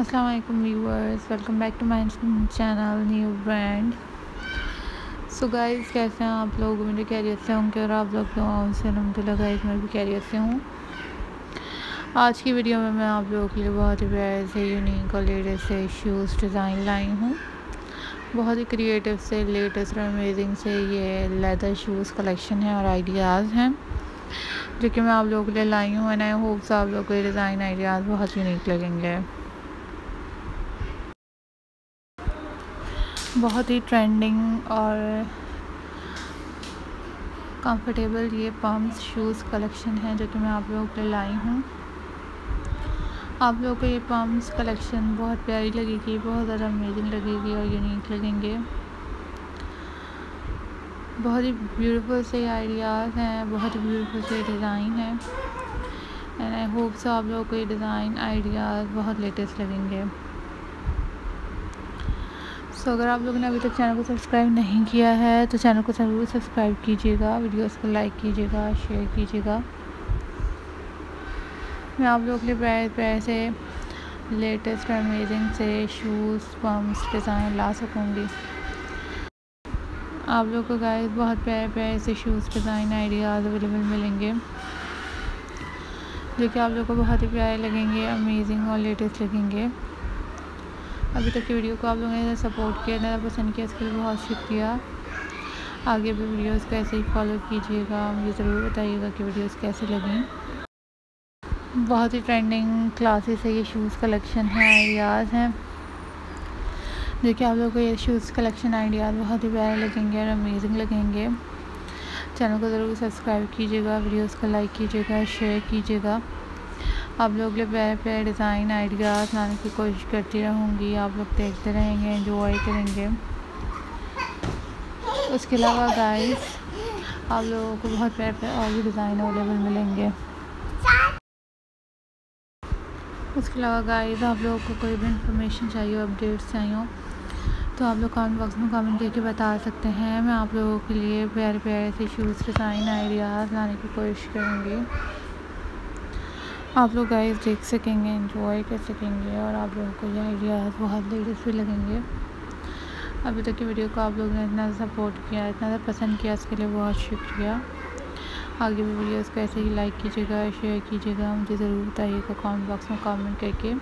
वालेकुम viewers welcome back to my channel new brand so guys कैसे हैं आप लोग? मेरे कैरियर से होंगे और आप लोग दुआओं से अलहमदिल्ला गाइस मैं भी कैरियर से हूँ। आज की वीडियो में मैं आप लोगों के लिए बहुत ही प्यारे से यूनिक और लेटेस्ट से शूज़ डिज़ाइन लाई हूँ। बहुत ही क्रिएटिव से लेटेस्ट और अमेजिंग से ये लेदर शूज़ कलेक्शन है और आइडियाज़ हैं, जो कि मैं आप लोगों के लिए लाई हूँ। एंड आई होप्स आप लोगों को डिज़ाइन आइडियाज़ बहुत यूनिक लगेंगे। बहुत ही ट्रेंडिंग और कंफर्टेबल ये पम्प्स शूज़ कलेक्शन है जो कि मैं आप लोगों के लिए लाई हूँ। आप लोगों को ये पम्प्स कलेक्शन बहुत प्यारी लगेगी, बहुत ज़्यादा अमेजिंग लगेगी और यूनिक लगेंगे। बहुत ही ब्यूटीफुल से आइडियाज़ हैं, बहुत ही ब्यूटीफुल से डिज़ाइन है। एंड आई होप सो आप लोगों को ये डिज़ाइन आइडियाज़ बहुत लेटेस्ट लगेंगे। सो अगर आप लोगों ने अभी तक चैनल को सब्सक्राइब नहीं किया है तो चैनल को ज़रूर सब्सक्राइब कीजिएगा, वीडियोस को लाइक कीजिएगा, शेयर कीजिएगा। मैं आप लोगों के लिए प्राय प्राय से लेटेस्ट और अमेजिंग से शूज़ पम्प्स डिज़ाइन ला सकूँगी। आप लोग को गाय बहुत प्यारे प्यारे से शूज़ डिज़ाइन आइडियाज़ अवेलेबल मिलेंगे, जो कि आप लोग को बहुत ही प्यारे लगेंगे अमेजिंग और लेटेस्ट लगेंगे। अभी तक की वीडियो को आप लोगों ने सपोर्ट किया ज़्यादा पसंद किया, इसके लिए बहुत शुक्रिया। आगे भी वीडियोस को ऐसे ही फॉलो कीजिएगा, मुझे ज़रूर बताइएगा कि वीडियोस कैसे लगें। बहुत ही ट्रेंडिंग क्लासेस है, ये शूज़ कलेक्शन है आइडियाज़ हैं। कि आप लोगों को ये शूज़ कलेक्शन आइडियाज़ बहुत ही प्यारे लगेंगे और अमेजिंग लगेंगे। चैनल को ज़रूर सब्सक्राइब कीजिएगा, वीडियोस को लाइक कीजिएगा शेयर कीजिएगा। आप लोग लिए प्यारे प्यारे डिज़ाइन आइडियाज़ लाने की कोशिश करती रहूँगी। आप लोग देखते रहेंगे इंजॉय करेंगे। उसके अलावा गाइस आप लोगों को बहुत प्यारे प्यारे और भी डिज़ाइन अवेलेबल मिलेंगे। उसके अलावा गाइस आप लोगों को कोई भी इंफॉर्मेशन चाहिए अपडेट्स चाहिए तो आप लोग कमेंट बॉक्स में कमेंट करके बता सकते हैं। मैं आप लोगों के लिए प्यारे प्यारे से शूज़ डिज़ाइन आइडियाज़ लाने की कोशिश करूँगी। आप लोग गाइस देख सकेंगे एंजॉय कर सकेंगे और आप लोगों को ये आइडियाज़ बहुत लेटेस्ट भी लगेंगे। अभी तक की वीडियो को आप लोगों ने इतना सपोर्ट किया, इतना ज़्यादा पसंद किया, इसके लिए बहुत शुक्रिया। आगे भी वीडियोस को ऐसे ही लाइक कीजिएगा शेयर कीजिएगा, मुझे ज़रूर बताइएगा कमेंट बॉक्स में कमेंट करके।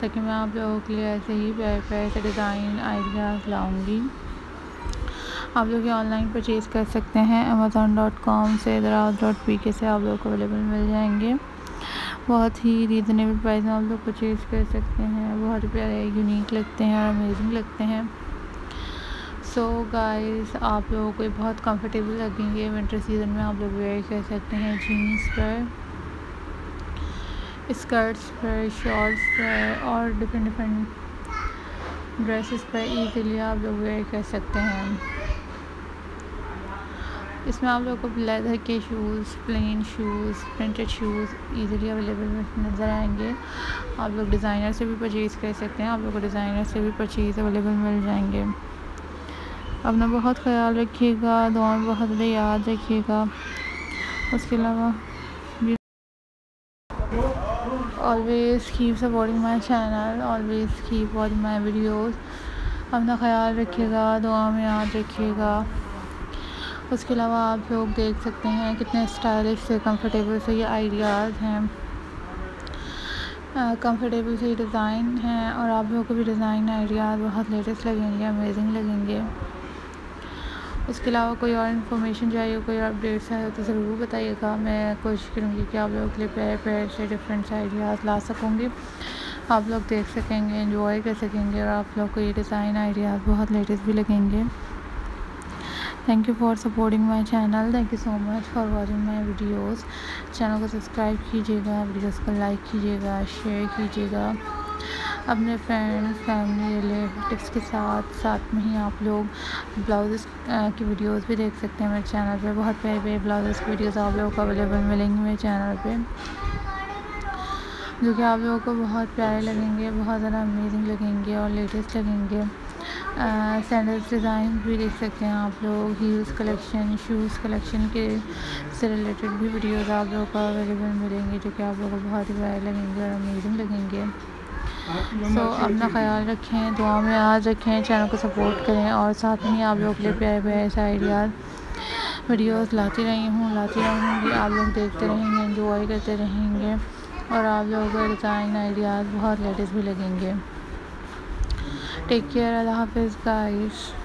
ताकि मैं आप लोगों के लिए ऐसे ही प्यारे प्यारे डिज़ाइन आइडियाज़ लाऊँगी। आप लोग ये ऑनलाइन परचेज़ कर सकते हैं अमेज़ोन डॉट कॉम से दराज डॉट पी के से आप लोग को अवेलेबल मिल जाएँगे। बहुत ही रीज़नेबल प्राइस में आप लोग परचेज़ कर सकते हैं। बहुत प्यारे यूनिक लगते हैं और अमेजिंग लगते हैं। सो so गाइस आप लोगों को बहुत कंफर्टेबल लगेंगे। विंटर सीज़न में आप लोग वेयर कर सकते हैं जीन्स पर स्कर्ट्स पर शॉर्ट्स पर और डिफरेंट डिफरेंट ड्रेसेस पर इजीली आप लोग वेयर कर सकते हैं। इसमें आप लोगों को लेदर के shoes plain shoes printed shoes easily available नज़र आएँगे। आप लोग डिज़ाइनर से भी परचेज़ कर सकते हैं, आप लोग को डिज़ाइनर से भी परचेज़ अवेलेबल मिल जाएँगे। अपना बहुत ख्याल रखिएगा दुआ में बहुत ज़्यादा याद रखिएगा। उसके अलावा always keep supporting my channel always keep watching my videos अपना ख्याल रखिएगा दुआ में याद रखिएगा। उसके अलावा आप लोग देख सकते हैं कितने स्टाइलिश से कंफर्टेबल से ये आइडियाज़ हैं। कंफर्टेबल से डिज़ाइन हैं और आप लोगों को भी डिज़ाइन आइडियाज़ बहुत लेटेस्ट लगेंगे अमेजिंग लगेंगे। उसके अलावा कोई और इन्फॉर्मेशन चाहिए, कोई और अपडेट्स आए तो ज़रूर बताइएगा। मैं कोशिश करूँगी कि आप लोगों के लिए प्यारे प्यारे से डिफरेंट आइडियाज़ ला सकूँगी। आप लोग देख सकेंगे इन्जॉय कर सकेंगे और आप लोग को ये डिज़ाइन आइडियाज़ बहुत लेटेस्ट भी लगेंगे। Thank you for supporting my channel thank you so much for watching my videos channel को सब्सक्राइब कीजिएगा वीडियोज़ को लाइक कीजिएगा शेयर कीजिएगा। अपने फ्रेंड्स फैमिली रिलेटिव्स के साथ साथ में ही आप लोग ब्लाउज़ की वीडियोस भी देख सकते हैं मेरे चैनल पे। बहुत प्यारे प्यारे ब्लाउज़ की वीडियोस आप लोगों को अवेलेबल मिलेंगी मेरे चैनल पे। जो कि आप लोगों को बहुत प्यारे लगेंगे, बहुत ज़्यादा अमेजिंग लगेंगे और लेटेस्ट लगेंगे। सैंडल्स डिज़ाइन भी देख सकते हैं आप लोग हील्स कलेक्शन शूज़ कलेक्शन के से रिलेटेड भी वीडियोस आप लोगों को अवेलेबल मिलेंगे, जो कि आप लोगों को बहुत ही प्यारे लगेंगे और अमेजिंग लगेंगे। सो अपना ख्याल रखें दुआ में याद रखें चैनल को सपोर्ट करें और साथ में आप लोग के लिए प्यारे प्यारे ऐसे आइडियाज़ वीडियोस लाती रही हूँ, लाती रहूँगी। आप लोग देखते रहेंगे इंजॉय करते रहेंगे और आप लोगों को डिज़ाइन आइडियाज़ बहुत लेटेस्ट भी लगेंगे। Take care. Allah Hafiz, guys.